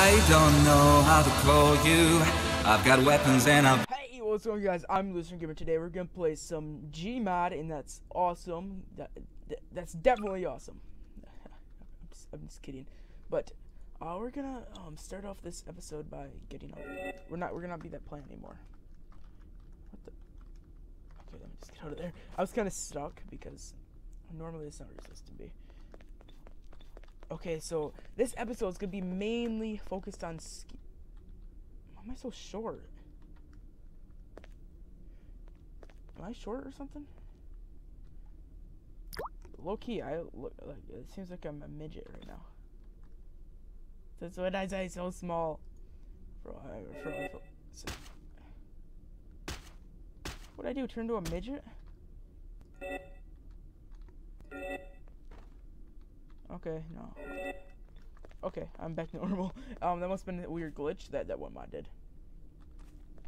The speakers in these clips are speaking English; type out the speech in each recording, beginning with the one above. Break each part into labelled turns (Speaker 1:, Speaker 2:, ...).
Speaker 1: I don't know how to call you. I've got weapons and I've.
Speaker 2: Hey, what's going on, guys? I'm Lucian Gamer. Today we're gonna play some Gmod, and that's awesome. That, that that's definitely awesome. I'm, just, I'm just kidding, but uh, we're gonna um start off this episode by getting out. We're not. We're gonna not be that plan anymore. What the? Okay, let me just get out of there. I was kind of stuck because normally it's not where supposed to be. Okay, so this episode is gonna be mainly focused on ski. Why am I so short? Am I short or something? Low key, I look like it seems like I'm a midget right now. That's what I say, so small. Uh, for, for, so. What'd I do? Turn to a midget? Okay, no. Okay, I'm back to normal. Um, that must have been a weird glitch that that one mod did.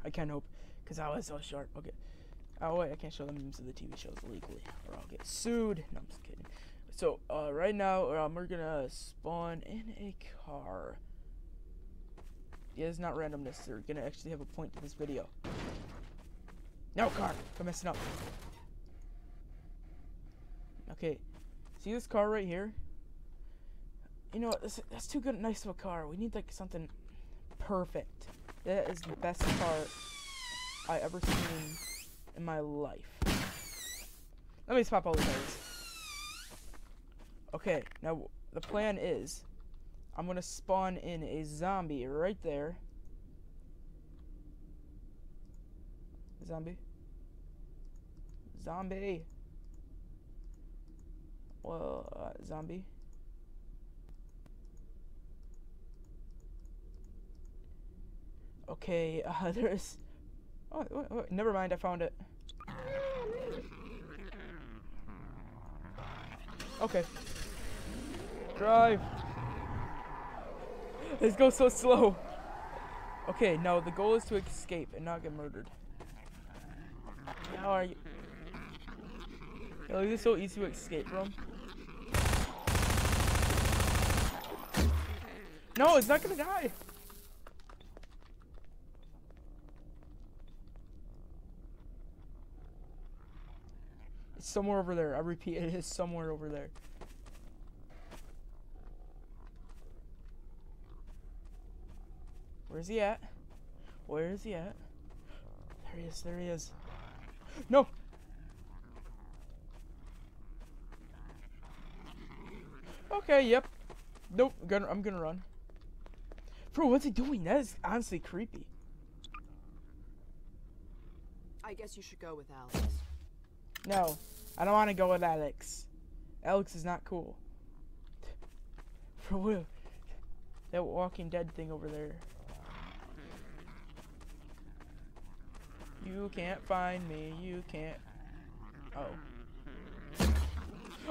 Speaker 2: I can't hope, because I was so short. Okay. Oh, wait, I can't show the memes of the TV shows legally, or I'll get sued. No, I'm just kidding. So, uh, right now, um, we're gonna spawn in a car. Yeah, it's not randomness. We're gonna actually have a point to this video. No, car! I'm messing up. Okay. See this car right here? You know, that's, that's too good, nice of a car. We need, like, something perfect. That is the best car I ever seen in my life. Let me swap all the tires. Okay, now the plan is I'm gonna spawn in a zombie right there. Zombie. Zombie. Well, uh, zombie. Okay, uh, there's... Oh, wait, wait, never mind, I found it. Okay. Drive! This goes so slow. Okay, no, the goal is to escape and not get murdered. How are you? Yo, this is so easy to escape from. No, it's not gonna die. Somewhere over there. I repeat, it is somewhere over there. Where's he at? Where is he at? There he is, there he is. No! Okay, yep. Nope, I'm gonna, I'm gonna run. Bro, what's he doing? That is honestly creepy.
Speaker 3: I guess you should go with Alex.
Speaker 2: No, I don't want to go with Alex. Alex is not cool. For what? That Walking Dead thing over there. You can't find me. You can't. Oh.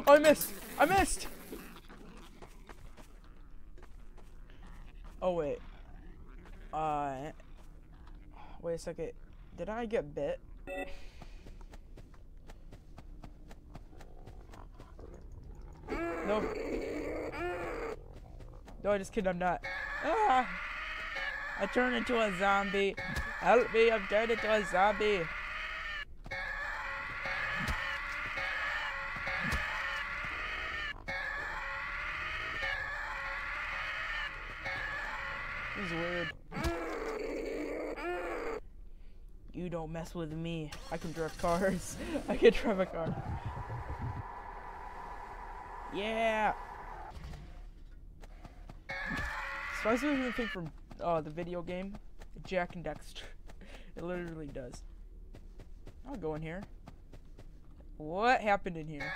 Speaker 2: Oh, I missed! I missed! Oh, wait. Uh. Wait a second. Did I get bit? No. No, just kidding, I'm not. Ah! I turned into a zombie. Help me, I'm turned into a zombie. This is weird. You don't mess with me. I can drive cars. I can drive a car. Yeah. Spicy me the thing from uh, the video game, Jak and Daxter. it literally does. I'll go in here. What happened in here?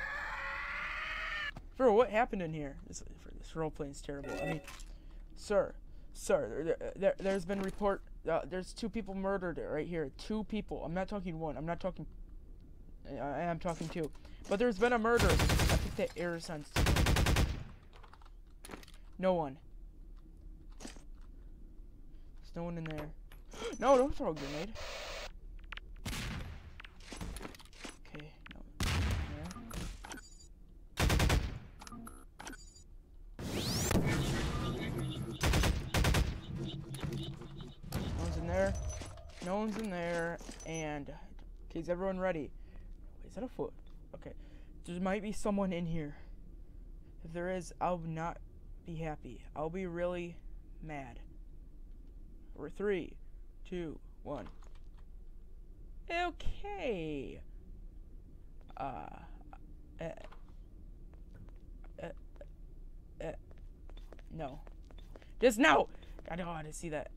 Speaker 2: Bro, what happened in here? This, this role playing is terrible. I mean, sir, sir, there, there, there's been report. Uh, there's two people murdered right here. Two people. I'm not talking one. I'm not talking. I am talking two. But there's been a murder. I think that air sounds. No one. There's no one in there. no, don't throw a grenade. Okay, no. No one's in there. No one's in there. And, okay, is everyone ready? Is that a foot? Okay. There might be someone in here. If there is, I'll not be happy. I'll be really mad. Or three, two, one. Okay. Uh. Uh. Uh. uh no. Just no! I don't want to see that.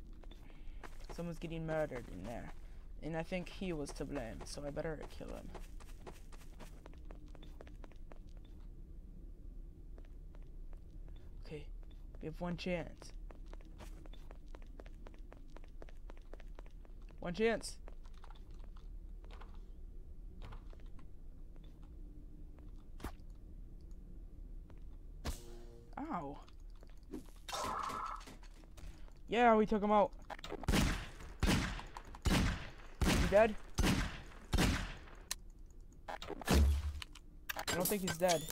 Speaker 2: Someone's getting murdered in there. And I think he was to blame, so I better kill him. Okay, we have one chance. One chance. Ow. Yeah, we took him out. He dead? I don't think he's dead.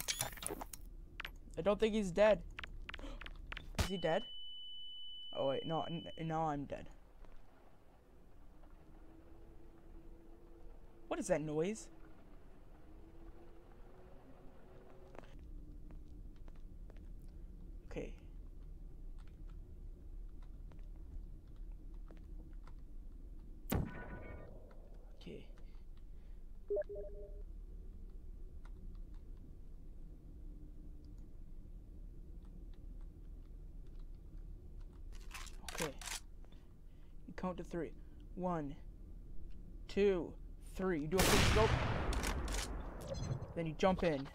Speaker 2: I don't think he's dead. Is he dead? Oh wait, no, now I'm dead. What is that noise? Okay. Okay. Okay. You count to three. One, two, three. You do a quick scope. Then you jump in.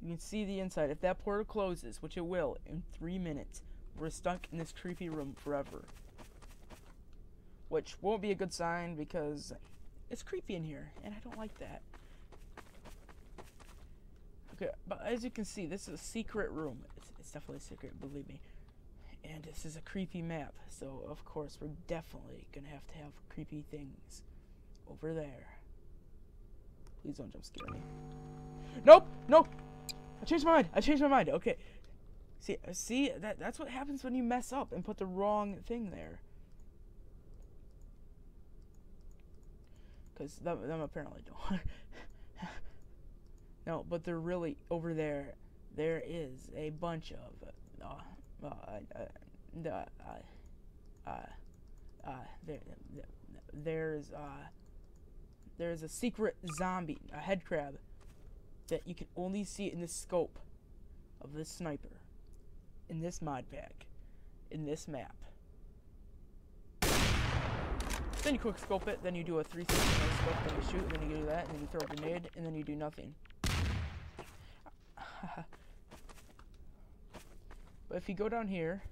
Speaker 2: You can see the inside. If that portal closes, which it will, in three minutes, we're stuck in this creepy room forever. Which won't be a good sign because it's creepy in here, and I don't like that. Okay, but as you can see, this is a secret room. It's, it's definitely a secret, believe me. And this is a creepy map, so of course we're definitely gonna have to have creepy things over there. Please don't jump scare me. Nope! Nope! I changed my mind. I changed my mind. Okay. See, uh, see that that's what happens when you mess up and put the wrong thing there. Cause them, them apparently don't. no, but they're really over there. There is a bunch of uh, there, there's uh, there's a secret zombie, a head crab that you can only see in the scope of this sniper, in this mod pack, in this map. Then you quick scope it, then you do a 360 no scope, then you shoot, and then you do that, and then you throw a grenade, and then you do nothing. but if you go down here,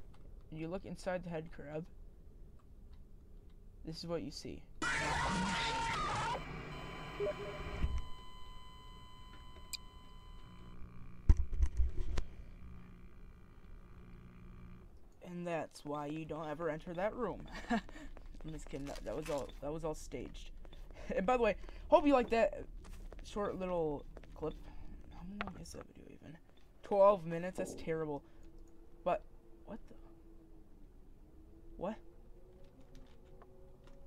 Speaker 2: and you look inside the head crab, this is what you see. and that's why you don't ever enter that room. I'm just kidding. That, that was all. That was all staged. and by the way, hope you like that short little clip. How long is that video even? 12 minutes. That's terrible. But what the? What?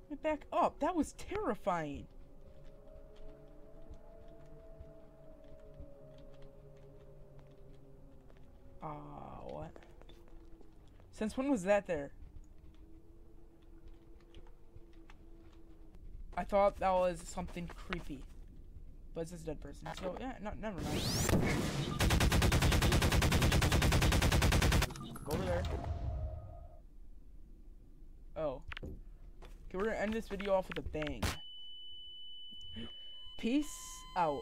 Speaker 2: Let back up. That was terrifying. Ah, what? Since when was that there? I thought that was something creepy. But it's just a dead person. So, yeah, no, never mind. Go over there. Oh. Okay, we're gonna end this video off with a bang. Peace out.